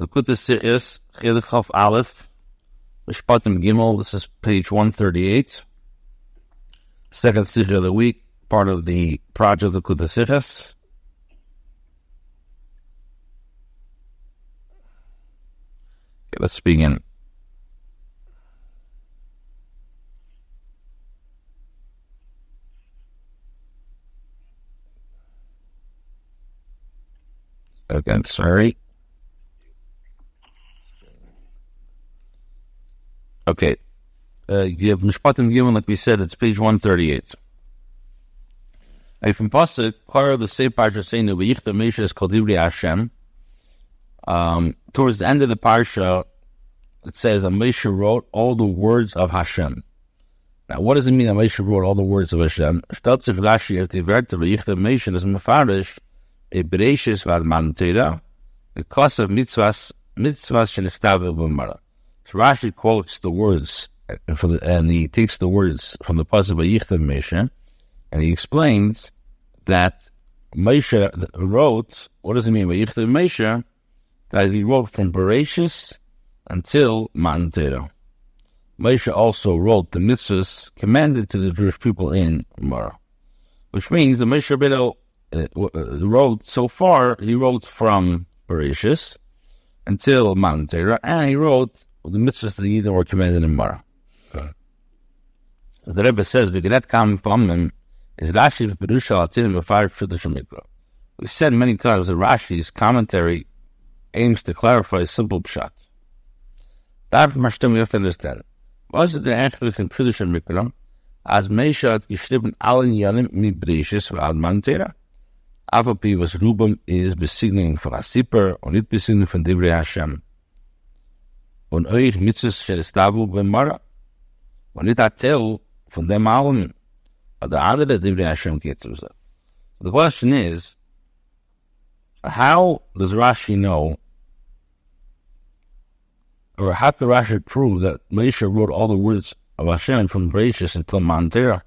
The Kutas is Chilchov Aleph, Mishpatim Gimel. This is page 138. Second Sikh of the week, part of the project of Kutasichas. Okay, let's begin. Okay, sorry. Okay. Uh, have Mishpatim Gimel, like we said, it's page 138. If in Pasuk, of the same parsha saying that V'yichta Mesha is called Ivri Hashem, um, towards the end of the parsha, it says Moshe wrote all the words of Hashem. Now, what does it mean that Moshe wrote all the words of Hashem? Stelzif Rashi, if the Verte V'yichta Mesha is Mefarish, a Bereshis Vad Man because of mitzvahs, mitzvahs Shenestavu B'mara. So Rashi quotes the words, the, and he takes the words from the Pasuk V'yichta Mesha, and he explains that Moshe wrote, what does it mean by Yichtav Moshe? That he wrote from Bereshis until Matan Torah. Moshe also wrote the mitzvahs commanded to the Jewish people in Mara, which means the Moshe Rabbeinu uh, uh, wrote so far. He wrote from Bereshis until Torah, and he wrote the mitzvahs of the Yidden were commanded in Mara. Okay. The Rebbe says we cannot come from them is Rashi's Perusha Latinim B'Far Pshuta Mikra. We said many times that Rashi's commentary aims to clarify a simple pshat. That from Hashem we have to understand. Was it the Angelus in Pshuta Mikra? As Meishat geschrieben Alin Yalim mit Breishis v'ad Mantera. Avapi was Rubam is besignen von Asiper und nicht besignen von Divrei Hashem. Und euch b'mara. Und nicht atel von dem allen the question is, how does Rashi know, or how could Rashi prove that Moshe wrote all the words of Hashem from Bereshis until Mantera?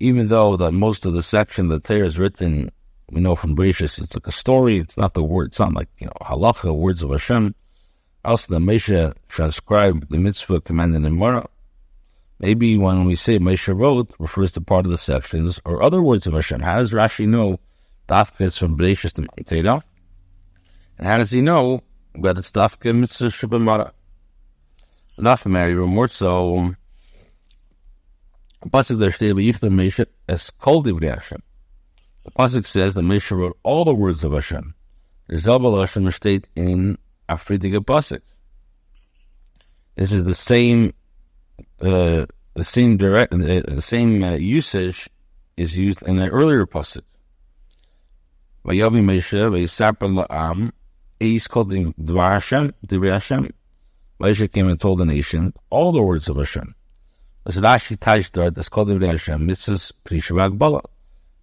Even though that most of the section that there is written, we know from Bereshis, it's like a story. It's not the word. It's not like you know halacha words of Hashem. Also, the Moshe transcribed the mitzvah commanded in Mara. Maybe when we say Moshe wrote refers to part of the sections or other words of Hashem. How does Rashi know Dafka is from Bereshis to Teda? And how does he know that it's Dafka Mitzvah Shabbat Enough, Mary, or more so. Pasuk there stated, "Yichta Moshe es kol divrei Hashem." The pasuk says that Moshe wrote all the words of Hashem. There's Zabal Hashem state in Afridige pasuk. This is the same uh, the same direct, the same uh, usage is used in the earlier pasuk. Vayavi Moshe vayisaper la'am. He's called the Dvar Hashem, Divrei Hashem. Moshe came and told the nation all the words of Hashem. As Rashi Tashdar, that's called Divrei Hashem, mitzvahs Prishavag Bala.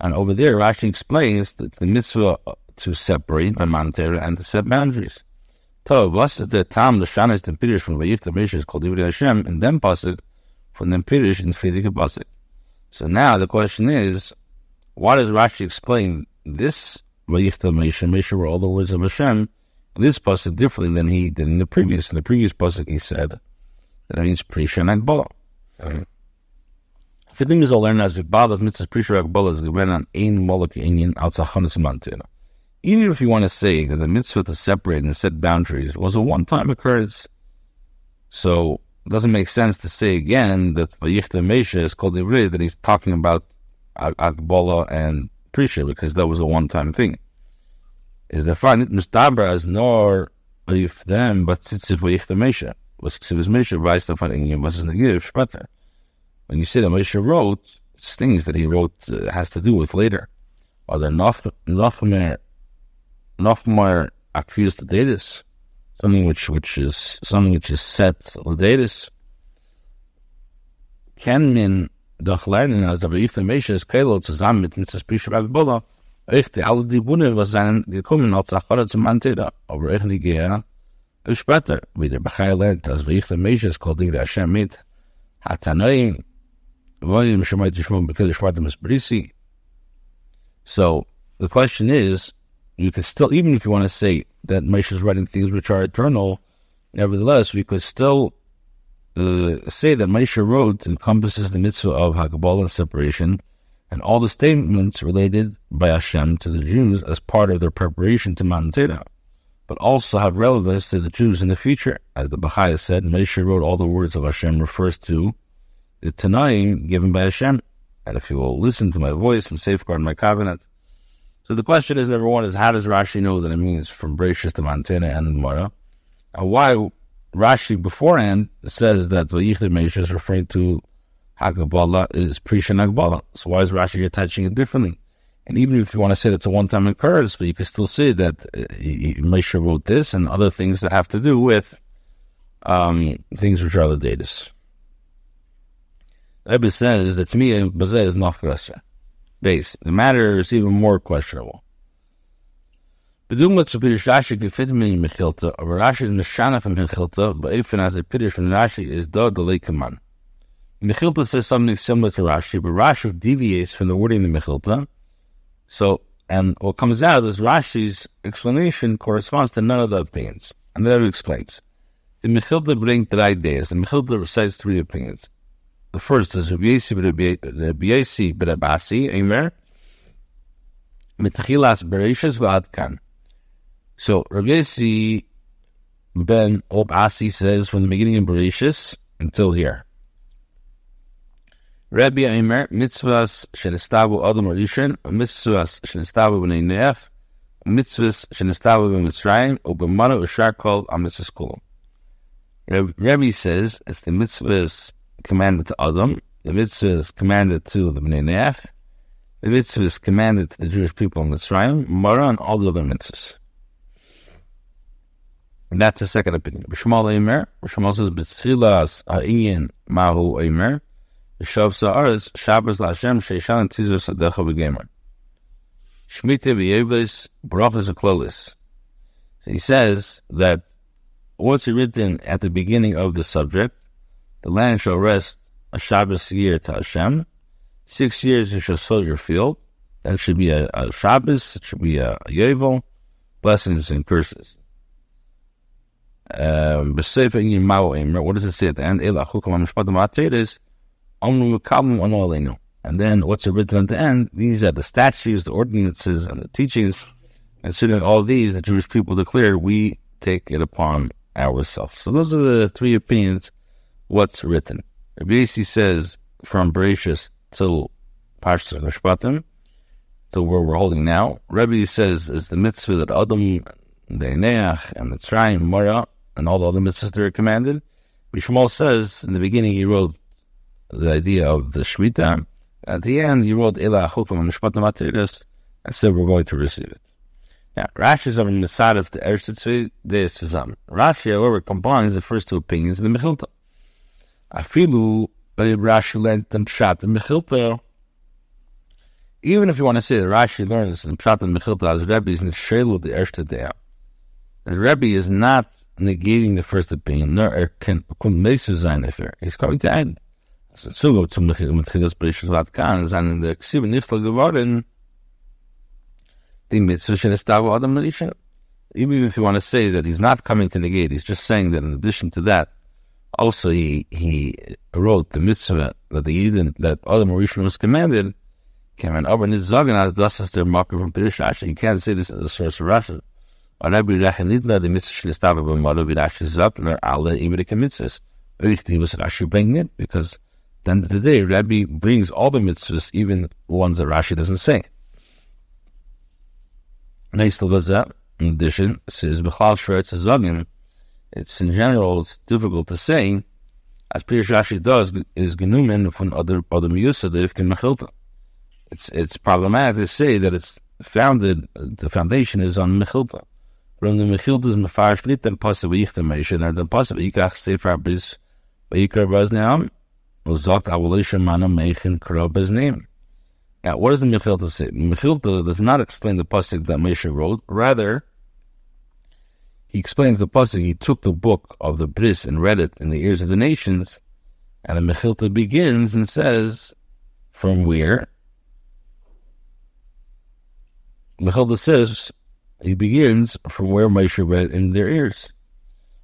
And over there, Rashi explains that the mitzvah to separate the monetary and to set boundaries. Tov, was is the Tam, the Shanis, the Pirish from Vayich, the Mish is called Divrei Hashem, and then Pasuk from the Pirish in Friedrich Pasuk. So now the question is, why does Rashi explain this Vayich, the Mish, and Mish were all the words of Hashem, this Pasuk differently than he did in the previous? In the previous Pasuk, he said that it means Prisha and Akbala. Fidim is all learned as Vikbalas Mitzvah Prisha Akbala is given on Ein Moloch Inyan outside Chanas Mantena even if you want to say that the mitzvah to separate and set boundaries was a one-time occurrence, so it doesn't make sense to say again that Vayichta Mesha is called Ivri, that he's talking about Akbola and Prisha, because that was a one-time thing. Is the fact Mustabra as nor if them, but Tzitzif Vayichta Mesha. Was Ksivis Mesha, Vice the Fating, was the Giv, When you say that Mesha wrote, it's things that he wrote uh, has to do with later. Are there enough, more accused the datus, something which which is something which is set the datus. Can mean doch lernen, als der der Meshe ist Kelo zusammen mit Mitzvah Prisha Rabbi Echt, alle die Wunder, was seien gekommen, als Achara zum Antera, aber ich nicht gehe, ist später, wie der Bechai lernt, als der Meshe ist kol Digre Hashem mit, hat er neu, wo ihm schon mal die Brisi. So, the question is, you can still, even if you want to say that Moshe is writing things which are eternal, nevertheless, we could still uh, say that Moshe wrote encompasses the mitzvah of Hakabal and separation, and all the statements related by Hashem to the Jews as part of their preparation to Matan Torah, but also have relevance to the Jews in the future. As the Bachya said, Moshe wrote all the words of Hashem refers to the Tanaim given by Hashem, and if you will listen to my voice and safeguard my covenant. So the question is, number one, is how does Rashi know that it means from Bereshit to Matan Torah and Mara? And why Rashi beforehand says that the Yichud Meish is referring to Hagabala is Prisha Nagbala. So why is Rashi attaching it differently? And even if you want to say that's a one-time occurrence, but you can still say that uh, wrote this and other things that have to do with um, things which are the datas. Rebbe says that to me, Bazeh is not base. The matter is even more questionable. Zu Pirish Rashi gefit in Mechilta, aber Rashi in Meshana von Mechilta, but even as a Pirish from Rashi is do the Leikeman. Mechilta says something similar to Rashi, but Rashi deviates from the wording of the Mechilta. So, and what comes out is Rashi's explanation corresponds to none of the opinions. And he explains. The Mechilta brings three ideas. The Mechilta recites three opinions. The first is Rabbi Yesi B'Rabasi, Eimer, Mitchilas Bereshis V'Adkan. So Rabbi Yesi ben Obasi says from the beginning of Bereshis until here. Rabbi Eimer, mitzvahs shenistavu adam rishon, mitzvahs shenistavu b'nei neach, mitzvahs shenistavu b'mitzrayim, u'b'manu u'shar kol amitzvahs kulam. Rabbi says it's the mitzvahs commanded to Adam, the mitzvah is commanded to the Bnei Neach, the mitzvah is commanded to the Jewish people in Mitzrayim, Mara and all the other mitzvahs. And that's the second opinion. B'Shmal Eimer, B'Shmal says, B'tzilas ha'inyin mahu Eimer, B'Shav Sa'aretz, Shabbos L'Hashem, Sheishan and Tizur Sadecha B'Gemer. Shmita B'Yeves, Brachas Aklolis. He says that what's written at the beginning of the subject, the land shall rest a Shabbos year to Hashem. Six years you shall sow your field. That should be a, a Shabbos, it should be a, a Yovel, blessings and curses. Um, what does it say at the end? And then what's written at the end? These are the statutes, the ordinances, and the teachings. And Considering all these, the Jewish people declare we take it upon ourselves. So those are the three opinions. What's written? Rabbi says from Bereshis till Parsha Mishpatim, to where we're holding now. Rebbe says is the mitzvah that Adam, Deineach, and Mitzrayim, Mara, and all the other mitzvahs that are commanded. Bishmal says in the beginning he wrote the idea of the Shemitah. At the end he wrote Ela Achukim and Mishpatim and said we're going to receive it. Now, Rashi is on the side of the Ershitzvi, there is Tizam. Rashi, however, combines the first two opinions in the Mechilta. Afilu, Rashi learned them Pshat and Mechilta, even if you want to say that Rashi learns in Pshat and Mechilta as Rebbe is in the Ershta Dea, the Rebbe is not negating the first opinion, nor er can. He's coming to end. Geworden, die Mitzvah Shen Estavu Adam. Even if you want to say that he's not coming to negate, he's just saying that in addition to that, also he he wrote the mitzvah that the Eden, that Adam Rishon was commanded, came in over Nitzagan as das is their marker from Pirish Rashi. You can't say this as a source of Rashi. Rabbi Rechenidla, the mitzvah shel estava b'madu v'rashi zapner ale imrike mitzvahs. He was Rashi bringing it because then the the day, Rabbi brings all the mitzvahs, even ones that Rashi doesn't say. Neistel Vazah, in addition, says B'chal Shretz Zagim, it's in general, it's difficult to say, as Pirish Rashi does, is genumen von other other mechilta. It's it's problematic to say that it's founded. The foundation is on mechilta. From the mechilta is mefarish nit den passe v'yichta meishin, or den passe v'yikach sefer bis v'yikar bazneam, uzak avolisha mana meichin kro name. Now, what does the mechilta say? Mechilta does not explain the pasuk that Moshe wrote. Rather, he explains the pasuk. He took the book of the bris and read it in the ears of the nations, and the mechilta begins and says, "From where?" Mechilta says, he begins from where Moshe read in their ears.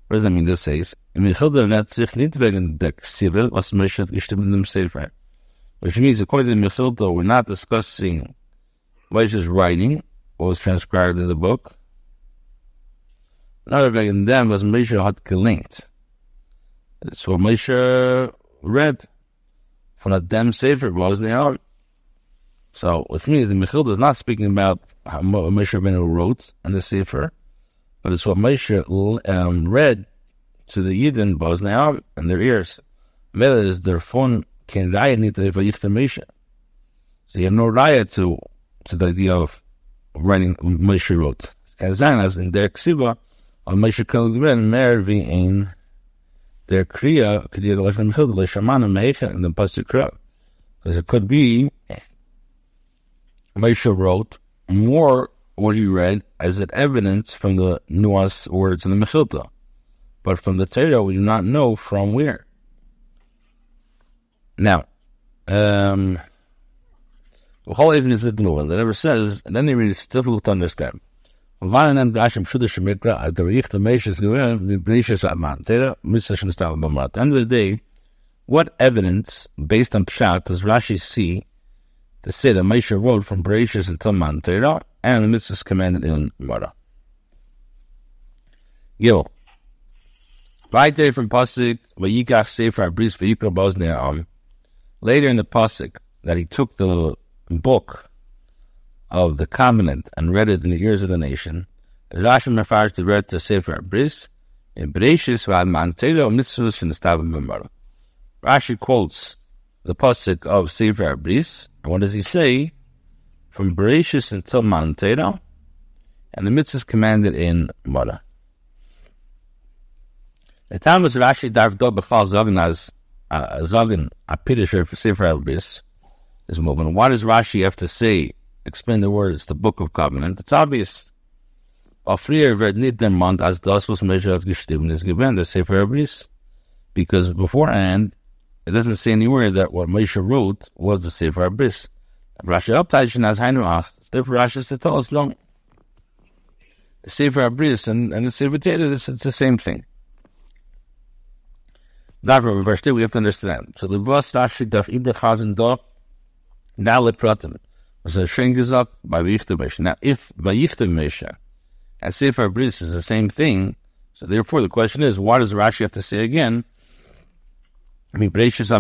What does that mean? This says, der Ksive, was Moshe in. Which means, according to Mechilta, we're not discussing Moshe's writing, what was transcribed in the book. Another wegen them was Moshe had gelinkt. So Moshe read from a damn Sefer was the out. So, with me, the Mechilta is not speaking about how Moshe Rabbeinu wrote in the Sefer, but it's what Moshe um, read to the Yidden Bosnia in their ears. Mele is their phone can need to Moshe. So you have no raya to to the idea of writing Moshe wrote. As in their ksiva, their kriya the. Because it could be Moshe wrote more what he read as an evidence from the nuanced words in the Mechilta. But from the Torah, we do not know from where. Now, um, the whole even is that never says, and then it is difficult to understand. At the end of the day, what evidence, based on Pshat, does Rashi see to say that Moshe wrote from Bereshis until Matan Torah, and the mitzvah commanded in Mara. Gil. Right there from Pasuk, Vayikach Sefer Abris Vayikra Bosnia Later in the Pasuk, that he took the book of the covenant and read it in the ears of the nation, as Rashi refers to read to Sefer Abris, in Bereshis Vad Man Torah Mitzvahs in the Stav Rashi quotes the Pasuk of Sefer Abris, and what does he say? From Bereshis until Mount and the mitzvah is commanded in Mara. The time was Rashi darf do bechal zogen as uh, zogen a pirisher for Sefer Elbis is moving. Why does Rashi have to say, explain the words, the book of covenant? It's obvious. Afrier wird nicht as das, was hat geschrieben ist the Sefer Elbis. Because beforehand, it doesn't say anywhere that what Moshe wrote was the Sefer Abyss. Rashi Abtaishin as Hainuach. Therefore, Rashi is to tell us, no. The Sefer Abyss and, and the Sefer Teda, it's, it's the same thing. Therefore, verse 2, we have to understand. So, the Vos Rashi daf Ida Chazen Do, now let Pratim. So, Shen gesagt, by Yichtem Mesha. Now, if by Yichtem Mesha, and Sefer Abyss is the same thing, so therefore the question is, why does Rashi have to say again, why does it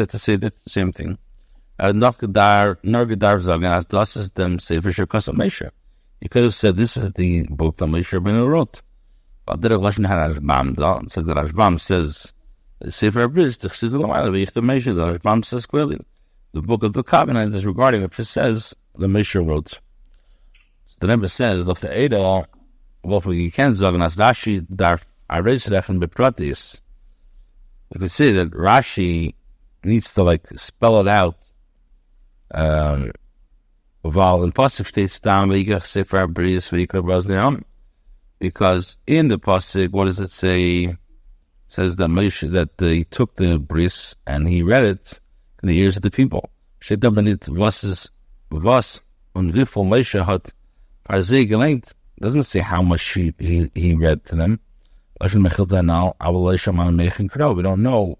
have to say the same thing? Uh, Mesher. You could have said this is the book that Mesher ben wrote. But the Lashon had Rashbam so the Rashbam says, Sefer Abriz, the Chesidim Lamayla, the Yichta Mesher, the Rashbam says clearly, the book of the covenant is regarding it says the Mesher wrote. The Rebbe says, the Eda, what we can sagen, as Rashi darf Areiz Rechen bepratis, if we say that Rashi needs to like spell it out, um, in Pasuk states down Sefer Bris because in the Pasuk, what does it say? It says that Moshe, that he took the bris and he read it in the ears of the people. gelenkt. Doesn't say how much he, he, he read to them. We don't know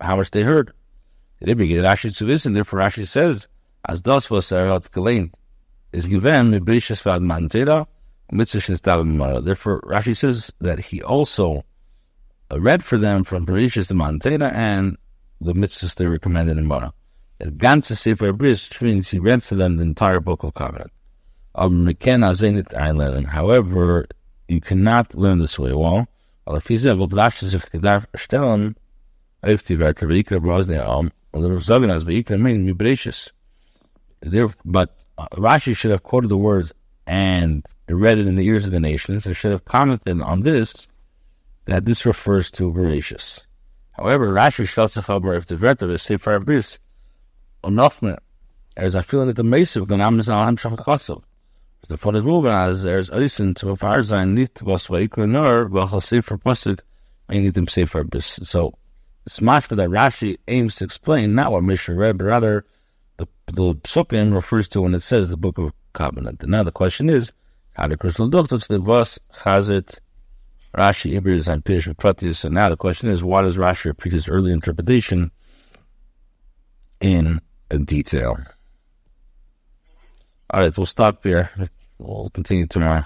how much they heard. Therefore Rashi says, as das was er hat is given Therefore Rashi says that he also read for them from Brishas to Mantera and the mitzvahs they recommended in Mara. The ganze Sefer Bris means he read for them the entire book of covenant. However, you cannot learn this way. Well, er breches. But Rashi should have quoted the words and read it in the ears of the nations, and should have commented on this, that this refers to voracious. However, Rashi stellt sich aber auf die Wörter des Sefer Abris, und noch mehr, er ist a feeling that the Mesiv, the Namen ist an Hamshach Chassav. The von der Ruben as there's Eisen to a erfahren sein, nicht was nur, welcher Sefer Pasuk, I need them Sefer Bis. So, it's much that Rashi aims to explain not what Mishnah read, but rather the, the Psukim refers to when it says the book of covenant. And now the question is, how did Krishna look to the Vas Chazit Rashi Ibris and Pirish Pratis? And now the question is, why does Rashi repeat his early interpretation in detail? All right, we'll stop here. We'll continue tomorrow.